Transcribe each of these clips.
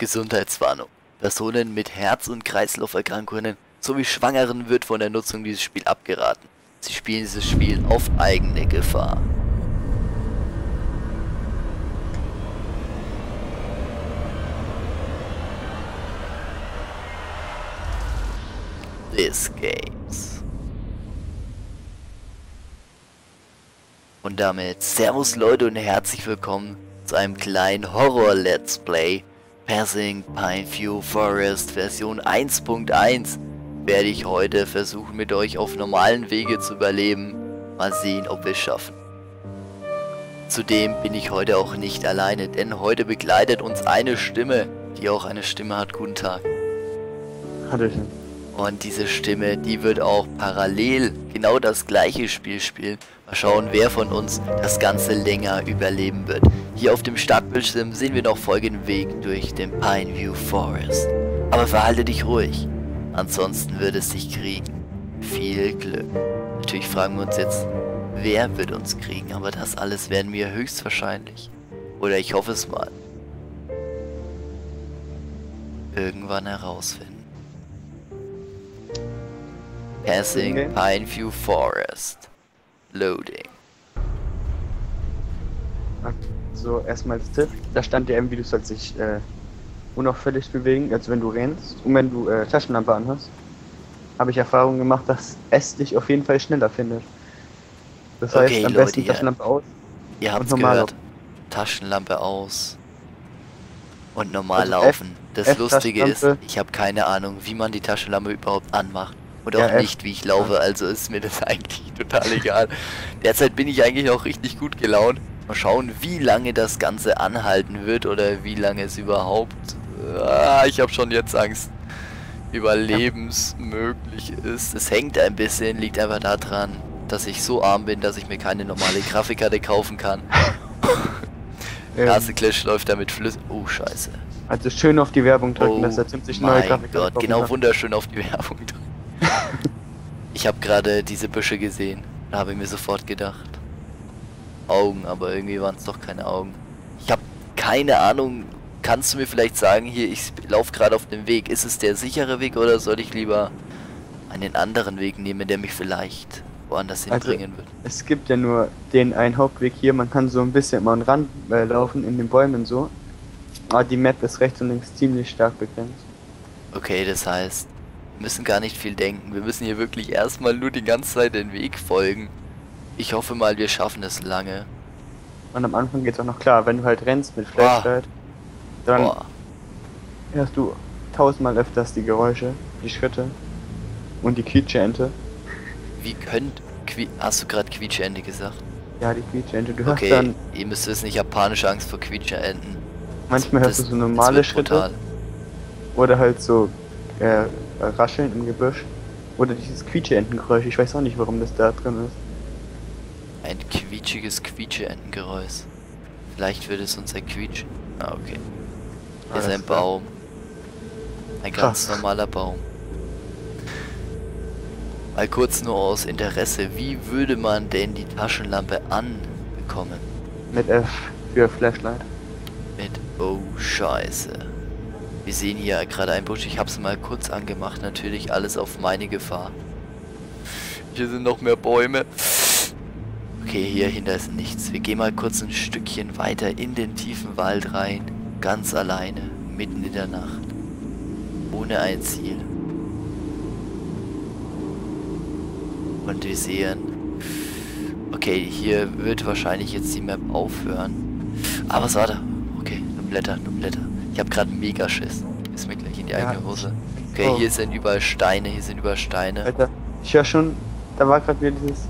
Gesundheitswarnung. Personen mit Herz- und Kreislauferkrankungen sowie Schwangeren wird von der Nutzung dieses Spiels abgeraten. Sie spielen dieses Spiel auf eigene Gefahr. This Games. Und damit Servus Leute und herzlich willkommen zu einem kleinen Horror-Let's Play. Passing Pineview Forest Version 1.1 werde ich heute versuchen mit euch auf normalen Wege zu überleben. Mal sehen, ob wir es schaffen. Zudem bin ich heute auch nicht alleine, denn heute begleitet uns eine Stimme, die auch eine Stimme hat. Guten Tag. Hallöchen. Und diese Stimme, die wird auch parallel genau das gleiche Spiel spielen. Mal schauen, wer von uns das Ganze länger überleben wird. Hier auf dem Startbildschirm sehen wir noch folgenden Weg durch den Pineview Forest. Aber verhalte dich ruhig, ansonsten wird es dich kriegen. Viel Glück. Natürlich fragen wir uns jetzt, wer wird uns kriegen, aber das alles werden wir höchstwahrscheinlich, oder ich hoffe es mal, irgendwann herausfinden. Passing Okay. Pineview Forest. Loading. So, erstmal als Tipp. Da stand ja irgendwie, du sollst dich äh, unauffällig bewegen, also wenn du rennst und wenn du äh, Taschenlampe anhast. Habe ich Erfahrung gemacht, dass es dich auf jeden Fall schneller findet. Das heißt, Okay, am Leute, besten. Taschenlampe aus. Ihr normal gehört. Taschenlampe aus. Und normal Also F- laufen. Das F- Lustige ist, ich habe keine Ahnung, wie man die Taschenlampe überhaupt anmacht. Ja, auch F- nicht, wie ich laufe, also ist mir das eigentlich total egal. Derzeit bin ich eigentlich auch richtig gut gelaunt. Mal schauen, wie lange das Ganze anhalten wird oder wie lange es überhaupt... Ah, ich habe schon jetzt Angst. Überlebensmöglich ist. Es hängt ein bisschen, liegt einfach daran, dass ich so arm bin, dass ich mir keine normale Grafikkarte kaufen kann. Ähm, Castle Clash läuft damit Flüss. Oh, scheiße. also schön auf die Werbung drücken, Oh dass er Tim sich neue mein Grafik Gott, genau kann. wunderschön auf die Werbung drücken. Ich habe gerade diese Büsche gesehen. Da habe ich mir sofort gedacht. Augen, aber irgendwie waren es doch keine Augen. Ich habe keine Ahnung. Kannst du mir vielleicht sagen, hier, ich laufe gerade auf dem Weg. Ist es der sichere Weg oder soll ich lieber einen anderen Weg nehmen, der mich vielleicht woanders Also, hinbringen wird? Es gibt ja nur den einen Hauptweg hier, man kann so ein bisschen immer an den Rand äh, laufen, in den Bäumen so. Aber die Map ist rechts und links ziemlich stark begrenzt. Okay, das heißt, müssen gar nicht viel denken. Wir müssen hier wirklich erstmal nur die ganze Zeit den Weg folgen. Ich hoffe mal, wir schaffen es lange. Und am Anfang geht's auch noch klar, wenn du halt rennst mit Flashlight, dann Boah, hörst du tausendmal öfters die Geräusche, die Schritte und die Quietscheente. wie könnt... Qui Hast du gerade Quietscheente gesagt? Ja, die Quietscheente. Du hörst Okay, dann, ihr müsst wissen, ich habe panische Angst vor Quietscheenten. manchmal hörst Das- du so normale Schritte brutal. oder halt so äh, Rascheln im Gebüsch. Oder dieses Quietscheentengeräusch. Ich weiß auch nicht, warum das da drin ist. Ein quietschiges Quietscheentengeräusch. Vielleicht wird es uns ein Quietsch... Ah, okay. Hier ist Alles ein. Baum. Ein ganz Krass. normaler Baum. Mal kurz nur aus Interesse, wie würde man denn die Taschenlampe anbekommen? Mit F für Flashlight. Mit oh scheiße. Wir sehen hier gerade einen Busch, ich hab's mal kurz angemacht, natürlich alles auf meine Gefahr. Hier sind noch mehr Bäume. Okay, hier hinter ist nichts. Wir gehen mal kurz ein Stückchen weiter in den tiefen Wald rein. Ganz alleine, mitten in der Nacht. Ohne ein Ziel. Und wir sehen... Okay, hier wird wahrscheinlich jetzt die Map aufhören. Aber was war da? Okay, nur Blätter, nur Blätter. Ich habe gerade mega Schiss. Ist mir gleich in die Ja. eigene Hose. Okay, Oh. hier sind überall Steine, hier sind überall Steine. Alter, ich höre schon, da war gerade wieder dieses,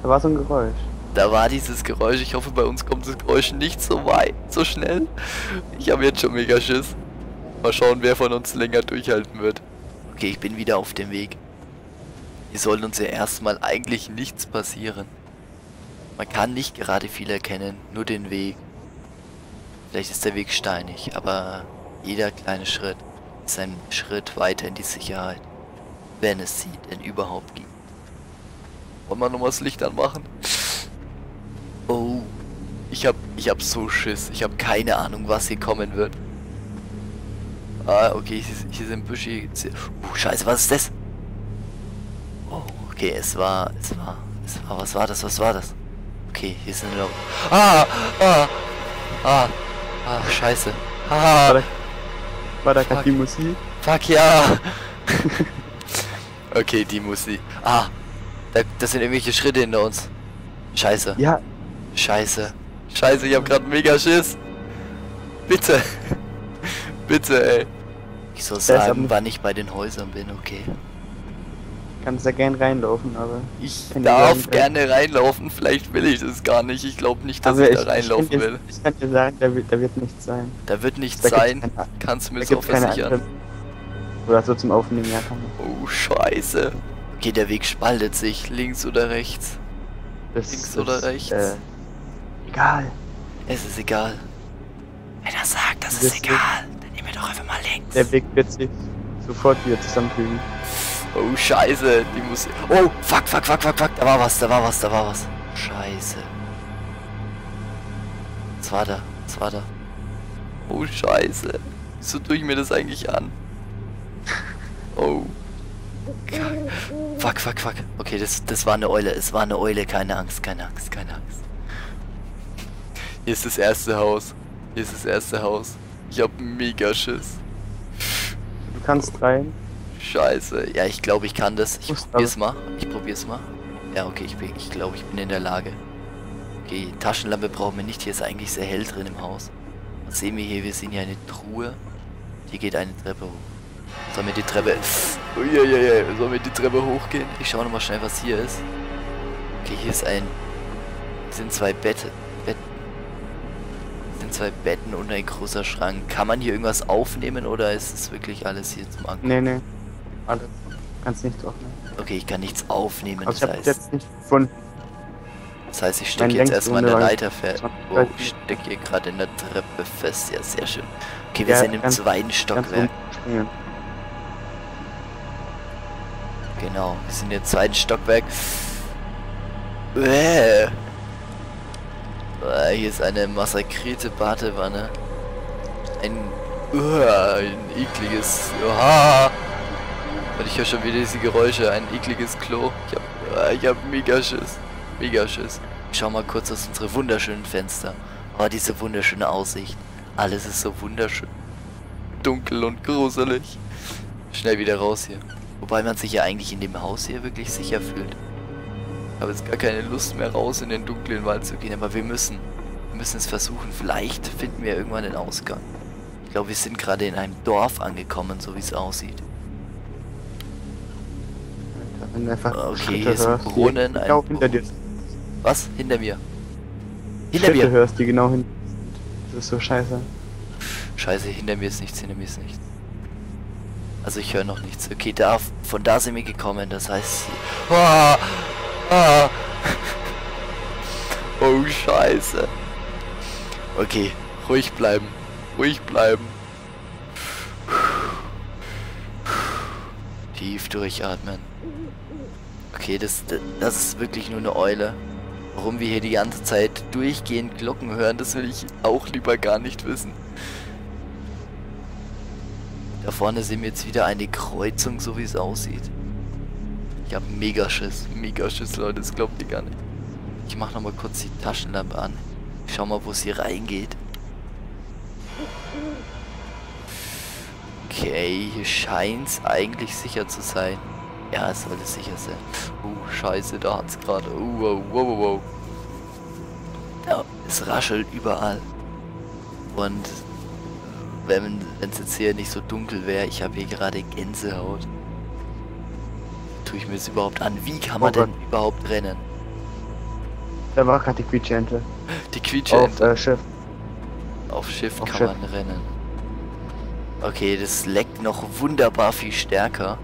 da war so ein Geräusch. Da war dieses Geräusch. Ich hoffe, bei uns kommt das Geräusch nicht so weit, so schnell. Ich habe jetzt schon mega Schiss. Mal schauen, wer von uns länger durchhalten wird. Okay, ich bin wieder auf dem Weg. Hier soll uns ja erstmal eigentlich nichts passieren. Man kann nicht gerade viel erkennen, nur den Weg. Vielleicht ist der Weg steinig, aber jeder kleine Schritt ist ein Schritt weiter in die Sicherheit. Wenn es sie denn überhaupt gibt. Wollen wir nochmal das Licht anmachen? Oh, ich hab, ich hab so Schiss. Ich hab keine Ahnung, was hier kommen wird. Ah, okay, hier, hier sind Büsche. Uh, scheiße, was ist das? Oh, okay, es war, es war, es war, was war das, was war das? Okay, hier sind noch... Ah, ah, ah, ah, scheiße. Ah, da, war da Fuck. gerade die Musik? fuck ja. okay, die muss sie. Ah, da, das sind irgendwelche Schritte hinter uns. Scheiße, Ja, scheiße, scheiße, ich hab grad mega Schiss. Bitte, bitte, ey. Ich soll sagen, wann ich bei den Häusern bin, okay. Kannst da gern reinlaufen, aber. Ich darf gerne reinlaufen, vielleicht will ich das gar nicht. Ich glaube nicht, dass aber ich da reinlaufen dir, will. Ich kann dir sagen, da wird, da wird nichts sein. Da wird nichts Da sein. keine- Kannst du mir so versichern. Oder so zum Aufnehmen, ja, kann man. Oh, scheiße. Okay, der Weg spaltet sich. Links oder rechts? Das Links ist, oder rechts? Äh, egal. Es ist egal. Wenn er sagt, das Das ist ist- egal, dann nehmen wir doch einfach mal links. Der Weg wird sich sofort wieder zusammenfügen. Oh, scheiße. Die muss... Oh, fuck, fuck, fuck, fuck, fuck. Da war was, da war was, da war was. Scheiße. Was war da? Was war da? Oh, scheiße. Wieso tue ich mir das eigentlich an? Oh. Fuck, fuck, fuck. Okay, das, das war eine Eule. Es war eine Eule. Keine Angst, keine Angst, keine Angst. Hier ist das erste Haus. Hier ist das erste Haus. Ich hab mega Schiss. Du kannst rein. Scheiße. Ja, ich glaube, ich kann das. Ich probier's mal. Ich probier's mal. Ja, okay, ich, bin, ich glaube, ich bin in der Lage. Okay, Taschenlampe brauchen wir nicht. Hier ist eigentlich sehr hell drin im Haus. Was sehen wir hier? Wir sehen hier eine Truhe. Hier geht eine Treppe hoch. Sollen wir die Treppe... Uiuiui, sollen wir die Treppe hochgehen? Ich schaue nochmal schnell, was hier ist. Okay, hier ist ein... Hier sind zwei Bette, Betten. Hier sind zwei Betten und ein großer Schrank. Kann man hier irgendwas aufnehmen oder ist es wirklich alles hier zum Angucken? Nee, nee. Alles. Kannst nicht aufnehmen. Okay, ich kann nichts aufnehmen. Aber ich Das habe heißt, jetzt nicht gefunden. das heißt, ich stecke jetzt erstmal in der Leiter fest. Wow, ich stecke hier gerade in der Treppe fest. Ja, sehr schön. Okay, wir Ja, sind im ganz- zweiten Stockwerk. Genau, wir sind im zweiten Stockwerk. Äh. Äh, hier ist eine massakrierte Badewanne. Ein, uh, ein ekliges. Oha. Und ich höre schon wieder diese Geräusche. Ein ekliges Klo. Ich hab, äh, ich hab mega Schiss. Mega Schiss. Ich schau mal kurz aus unsere wunderschönen Fenster. Oh, diese wunderschöne Aussicht. Alles ist so wunderschön. Dunkel und gruselig. Schnell wieder raus hier. Wobei man sich ja eigentlich in dem Haus hier wirklich sicher fühlt. Ich habe jetzt gar keine Lust mehr raus in den dunklen Wald zu gehen, aber wir müssen. Wir müssen es versuchen. Vielleicht finden wir irgendwann den Ausgang. Ich glaube, wir sind gerade in einem Dorf angekommen, so wie es aussieht. Wenn einfach Okay, Schritte hier ist ein hörst, Brunnen, Genau ein hinter dir. Was? Hinter mir. Hinter Schritte mir. hörst, die genau hin. Das ist so scheiße. Scheiße, hinter mir ist nichts, hinter mir ist nichts. Also ich höre noch nichts. Okay, da, von da sind wir gekommen, das heißt... Ah, ah. Oh, scheiße. Okay, ruhig bleiben. Ruhig bleiben. Tief durchatmen. Okay, das, das ist wirklich nur eine Eule. Warum wir hier die ganze Zeit durchgehend Glocken hören, das will ich auch lieber gar nicht wissen. Da vorne sehen wir jetzt wieder eine Kreuzung, so wie es aussieht. Ich habe mega Schiss, mega Schiss, Leute, das glaubt ihr gar nicht. Ich mache nochmal kurz die Taschenlampe an. Ich schau mal, wo es hier reingeht. Okay, hier scheint es eigentlich sicher zu sein. Ja, es sollte sicher sein. Oh, scheiße, da hat's gerade. Oh, wow, wow, wow, wow. Ja, es raschelt überall. Und wenn es jetzt hier nicht so dunkel wäre, ich habe hier gerade Gänsehaut. Tue ich mir das überhaupt an? Wie kann man Oh denn überhaupt rennen? Da war gerade die Quietschente. Die Auf Quietsche äh, Schiff. auf Schiff auf kann Schiff. man rennen. Okay, das leckt noch wunderbar viel stärker.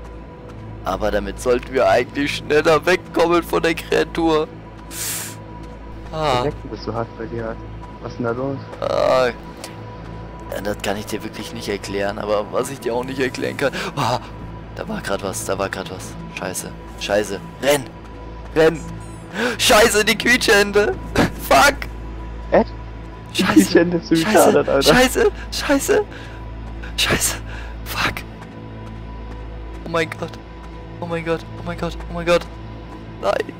Aber damit sollten wir eigentlich schneller wegkommen von der Kreatur. Ah. Direkt bist du hart bei dir. halt. Was ist denn da los? Ah, das kann ich dir wirklich nicht erklären, aber was ich dir auch nicht erklären kann. Ah, da war gerade was, da war gerade was. Scheiße, scheiße. Renn! Renn! Scheiße, die Quietschhände! Fuck! Die Scheiße! Quietschente ist Scheiße! geschadet, Alter. Scheiße! Scheiße! Scheiße! mein Gott. Oh mein Gott, oh mein Gott, oh mein Gott. Nein.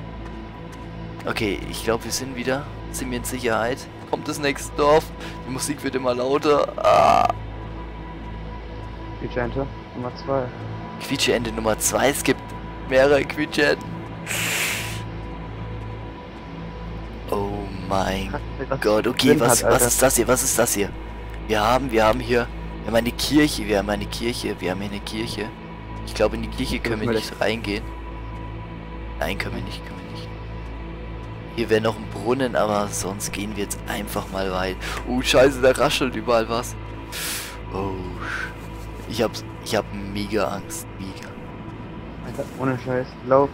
Okay, ich glaube, wir sind wieder. Sind wir in Sicherheit? Kommt das nächste Dorf? Die Musik wird immer lauter. Ah. Quietschente Nummer 2. Quietscheende Nummer 2. Es gibt mehrere Quietscheenden. Oh mein Gott, okay, was, was ist das hier? Was ist das hier? Wir haben, wir haben hier, wir haben eine Kirche, wir haben eine Kirche, wir haben hier eine Kirche. Ich glaube, in die Kirche können wir nicht reingehen. Nein, können wir nicht, können wir nicht. Hier wäre noch ein Brunnen, aber sonst gehen wir jetzt einfach mal weit. Oh, scheiße, da raschelt überall was. Oh, ich hab's, ich hab mega Angst, mega. Alter, ohne Scheiß, lauf,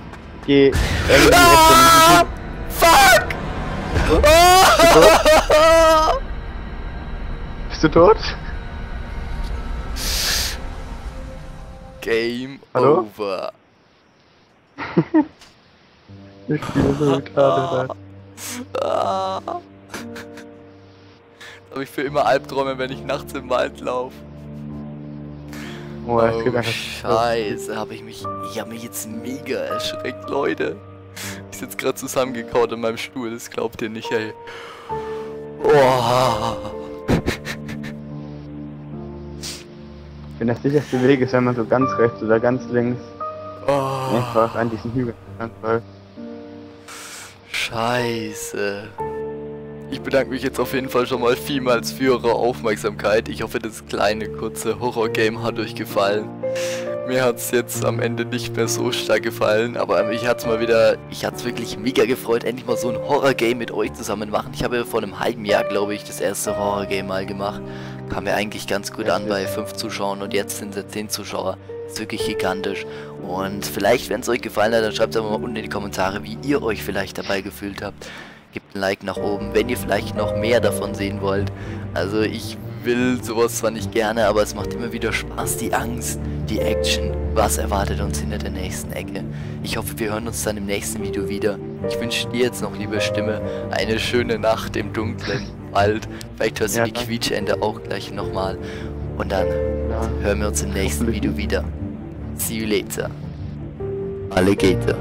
geh, ah, Fuck! Bist du tot? Game Hallo? over. ich spiele so gerade ah. Habe ich für immer Albträume, wenn ich nachts im Wald laufe. Oh, oh Scheiße, habe ich mich. Ich habe mich jetzt mega erschreckt, Leute. Ich sitze gerade zusammengekaut in meinem Stuhl, das glaubt ihr nicht, ey. Oh. Ich bin der sicherste Weg ist, wenn man so ganz rechts oder ganz links oh. einfach an diesen Hügel läuft. Scheiße. Ich bedanke mich jetzt auf jeden Fall schon mal vielmals für eure Aufmerksamkeit. Ich hoffe, das kleine, kurze Horror-Game hat euch gefallen. Mir hat es jetzt am Ende nicht mehr so stark gefallen, aber mich hat es mal wieder, ich hat es wirklich mega gefreut, endlich mal so ein Horror-Game mit euch zusammen machen. Ich habe vor einem halben Jahr, glaube ich, das erste Horror-Game mal gemacht. Kam mir eigentlich ganz gut an bei 5 Zuschauern und jetzt sind es 10 Zuschauer. ist wirklich gigantisch. Und vielleicht, wenn es euch gefallen hat, dann schreibt es einfach mal unten in die Kommentare, wie ihr euch vielleicht dabei gefühlt habt. Gebt ein Like nach oben, wenn ihr vielleicht noch mehr davon sehen wollt. Also ich will sowas zwar nicht gerne, aber es macht immer wieder Spaß, die Angst, die Action. Was erwartet uns hinter der nächsten Ecke? Ich hoffe, wir hören uns dann im nächsten Video wieder. Ich wünsche dir jetzt noch, liebe Stimme, eine schöne Nacht im dunklen Wald. Vielleicht hörst du ja, die Quietschende auch gleich nochmal. Und dann ja. hören wir uns im nächsten Video wieder. See you later. Alligator.